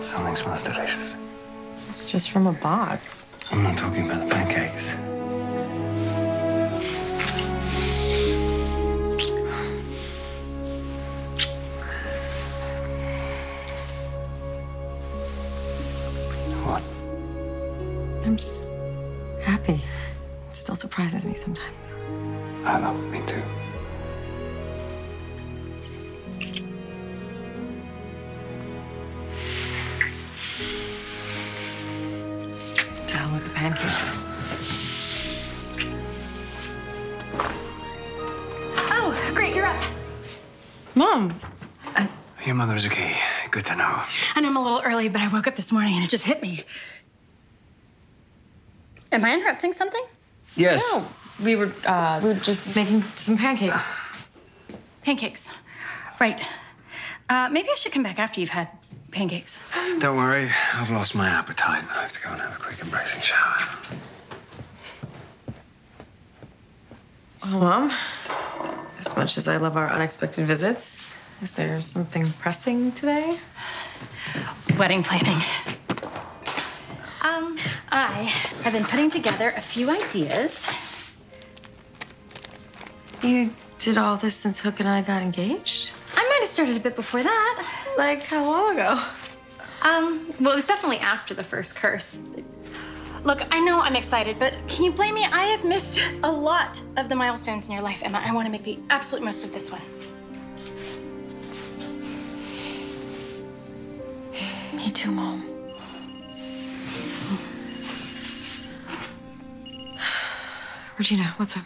Something smells delicious. It's just from a box. I'm not talking about the pancakes. What? I'm just happy. It still surprises me sometimes. I know, me too. Down with the pancakes. Oh, great, you're up. Mom, uh, Your mother's a key. Good to know. I know I'm a little early, but I woke up this morning and it just hit me. Am I interrupting something? Yes. no, we were uh, we were just making some pancakes. Pancakes. Right. Uh, maybe I should come back after you've had pancakes. Don't worry, I've lost my appetite. I have to go and have a quick embracing shower. Well, Mom, as much as I love our unexpected visits, is there something pressing today? Wedding planning. Um, I have been putting together a few ideas. You did all this since Hook and I got engaged? I might have started a bit before that. Like how long ago? Um, well, it was definitely after the first curse. Look, I know I'm excited, but can you blame me? I have missed a lot of the milestones in your life, Emma. I want to make the absolute most of this one. Me too, Mom. Regina, what's up?